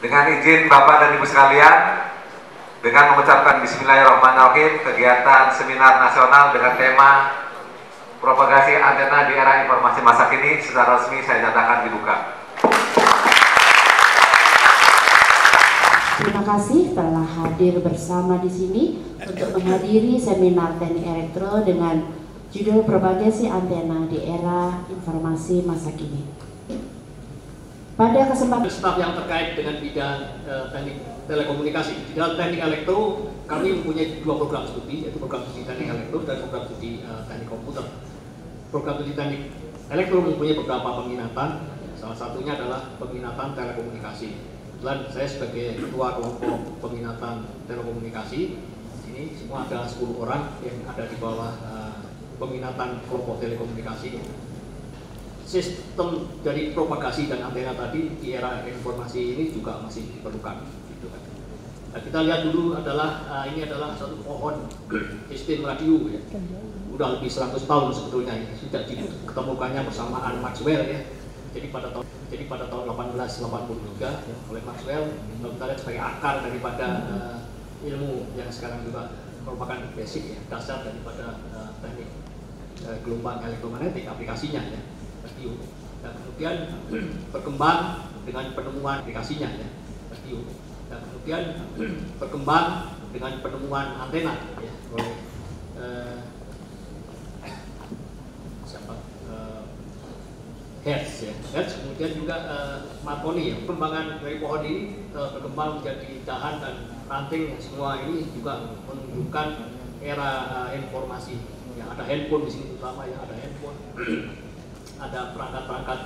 Dengan izin Bapak dan Ibu sekalian, dengan mengucapkan Bismillahirrahmanirrahim, kegiatan seminar nasional dengan tema propagasi antena di era informasi masa kini secara resmi saya nyatakan dibuka. Terima kasih telah hadir bersama di sini untuk menghadiri seminar teknik elektro dengan judul propagasi antena di era informasi masa kini. Pada kesempatan staf yang terkait dengan bidang uh, teknik telekomunikasi. Di dalam teknik elektro, kami mempunyai dua program studi, yaitu program studi teknik elektro dan program studi uh, teknik komputer. Program studi teknik elektro mempunyai beberapa peminatan, salah satunya adalah peminatan telekomunikasi. Dan saya sebagai ketua kelompok peminatan telekomunikasi, ini semua ada 10 orang yang ada di bawah uh, peminatan kelompok telekomunikasi sistem dari propagasi dan antena tadi di era informasi ini juga masih diperlukan. Gitu kan. Nah, kita lihat dulu adalah uh, ini adalah satu pohon sistem radio ya. Udah lebih 100 tahun sebetulnya ya. sudah ditemukannya bersamaan Maxwell ya. Jadi pada tahun jadi pada tahun 1883 ya, oleh Maxwell kalau kita lihat sebagai akar daripada uh, ilmu yang sekarang juga merupakan basic ya, dasar daripada uh, teknik uh, gelombang elektromagnetik aplikasinya ya radio dan kemudian berkembang dengan penemuan aplikasinya ya. Radio dan kemudian berkembang dengan penemuan antena ya. Oleh uh, siapa uh, Hertz ya. Hertz kemudian juga uh, Marconi ya. Perkembangan dari pohon ini uh, berkembang menjadi dahan dan ranting semua ini juga menunjukkan era uh, informasi. Ya ada handphone di sini terutama ya ada handphone ada perangkat-perangkat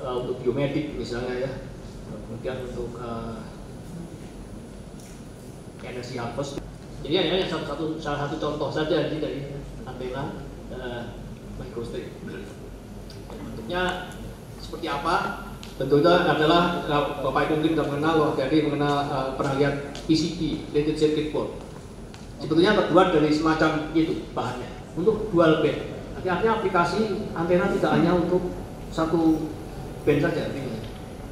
uh, untuk biomedik misalnya ya. Kemudian untuk uh, energi harvest jadi hanya satu, satu salah satu contoh saja ini dari antena uh, microstrip bentuknya seperti apa? Tentunya adalah uh, bapak ibu mungkin sudah mengenal jadi mengenal uh, pernah lihat PCB printed circuit board. Sebetulnya terbuat dari semacam itu bahannya untuk dual band Artinya aplikasi antena tidak hanya untuk satu band saja.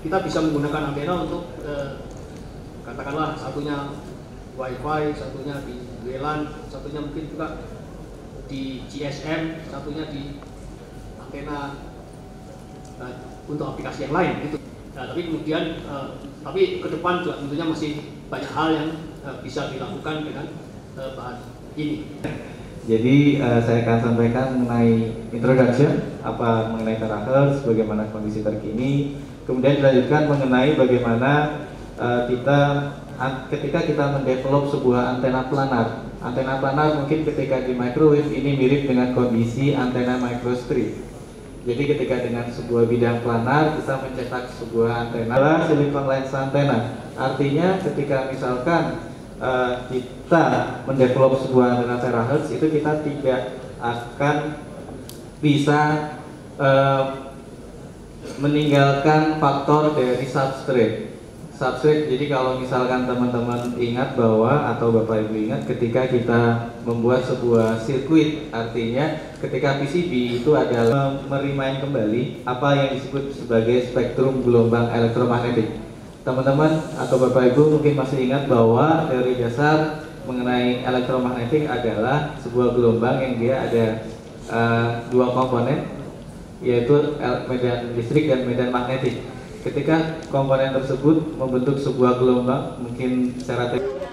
Kita bisa menggunakan antena untuk eh, katakanlah satunya WiFi, satunya di WLAN, satunya mungkin juga di GSM, satunya di antena eh, untuk aplikasi yang lain gitu. Nah, tapi kemudian eh, tapi ke depan juga tentunya masih banyak hal yang eh, bisa dilakukan dengan eh, bahan ini. Jadi uh, saya akan sampaikan mengenai introduction, apa mengenai terakhir, bagaimana kondisi terkini, kemudian dilanjutkan mengenai bagaimana uh, kita ketika kita mendevelop sebuah antena planar. Antena planar mungkin ketika di microwave ini mirip dengan kondisi antena microstrip. Jadi ketika dengan sebuah bidang planar kita mencetak sebuah antena silicon lens antena. Artinya ketika misalkan uh, kita mendevelop sebuah antena terahertz itu kita tidak akan bisa uh, meninggalkan faktor dari substrate substrate jadi kalau misalkan teman-teman ingat bahwa atau bapak ibu ingat ketika kita membuat sebuah sirkuit artinya ketika PCB itu adalah merimain kembali apa yang disebut sebagai spektrum gelombang elektromagnetik teman-teman atau Bapak Ibu mungkin masih ingat bahwa teori dasar mengenai elektromagnetik adalah sebuah gelombang yang dia ada uh, dua komponen yaitu medan listrik dan medan magnetik. Ketika komponen tersebut membentuk sebuah gelombang mungkin secara teknik